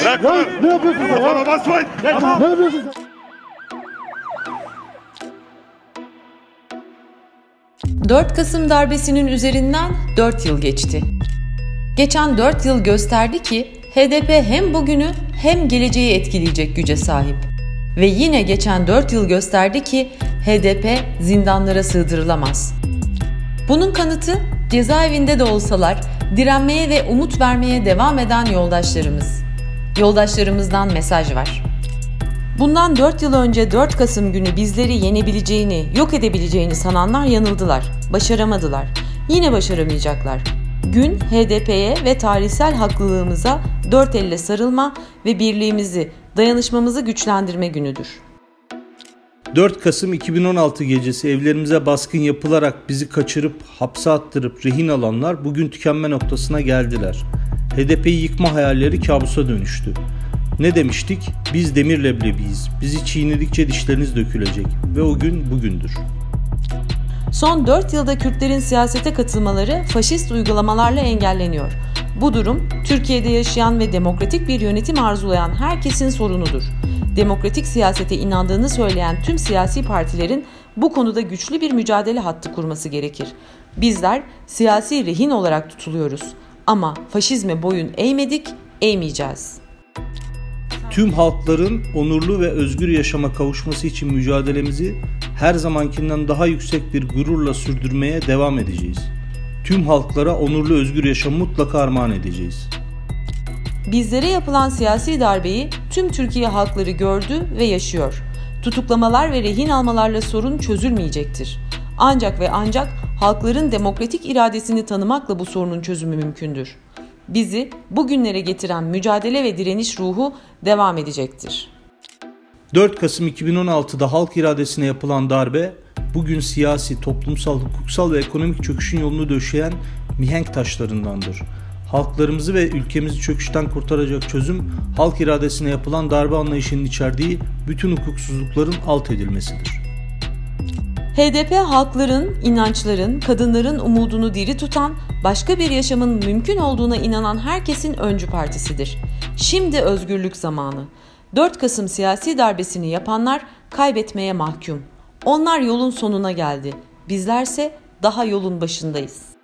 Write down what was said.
Bırak Ya ne yapıyorsun sen ya? Bana basmayın. Ne yapıyorsun sen? 4 Kasım darbesinin üzerinden 4 yıl geçti. Geçen 4 yıl gösterdi ki HDP hem bugünü hem geleceği etkileyecek güce sahip. Ve yine geçen 4 yıl gösterdi ki HDP zindanlara sığdırılamaz. Bunun kanıtı cezaevinde de olsalar direnmeye ve umut vermeye devam eden yoldaşlarımız. Yoldaşlarımızdan mesaj var. Bundan 4 yıl önce 4 Kasım günü bizleri yenebileceğini, yok edebileceğini sananlar yanıldılar, başaramadılar. Yine başaramayacaklar. Gün HDP'ye ve tarihsel haklılığımıza dört elle sarılma ve birliğimizi, dayanışmamızı güçlendirme günüdür. 4 Kasım 2016 gecesi evlerimize baskın yapılarak bizi kaçırıp hapse attırıp rehin alanlar bugün tükenme noktasına geldiler. HDP'yi yıkma hayalleri kabusa dönüştü. Ne demiştik? Biz demir leblebiyiz. Bizi çiğnedikçe dişleriniz dökülecek. Ve o gün bugündür. Son 4 yılda Kürtlerin siyasete katılmaları faşist uygulamalarla engelleniyor. Bu durum Türkiye'de yaşayan ve demokratik bir yönetim arzulayan herkesin sorunudur. Demokratik siyasete inandığını söyleyen tüm siyasi partilerin bu konuda güçlü bir mücadele hattı kurması gerekir. Bizler siyasi rehin olarak tutuluyoruz ama faşizme boyun eğmedik, eğmeyeceğiz. Tüm halkların onurlu ve özgür yaşama kavuşması için mücadelemizi her zamankinden daha yüksek bir gururla sürdürmeye devam edeceğiz. Tüm halklara onurlu özgür yaşamı mutlaka armağan edeceğiz. Bizlere yapılan siyasi darbeyi tüm Türkiye halkları gördü ve yaşıyor. Tutuklamalar ve rehin almalarla sorun çözülmeyecektir. Ancak ve ancak halkların demokratik iradesini tanımakla bu sorunun çözümü mümkündür. Bizi bugünlere getiren mücadele ve direniş ruhu devam edecektir. 4 Kasım 2016'da halk iradesine yapılan darbe bugün siyasi, toplumsal, hukuksal ve ekonomik çöküşün yolunu döşeyen mihenk taşlarındandır. Halklarımızı ve ülkemizi çöküşten kurtaracak çözüm halk iradesine yapılan darbe anlayışının içerdiği bütün hukuksuzlukların alt edilmesidir. HDP halkların, inançların, kadınların umudunu diri tutan, başka bir yaşamın mümkün olduğuna inanan herkesin öncü partisidir. Şimdi özgürlük zamanı. 4 Kasım siyasi darbesini yapanlar kaybetmeye mahkum. Onlar yolun sonuna geldi. Bizlerse daha yolun başındayız.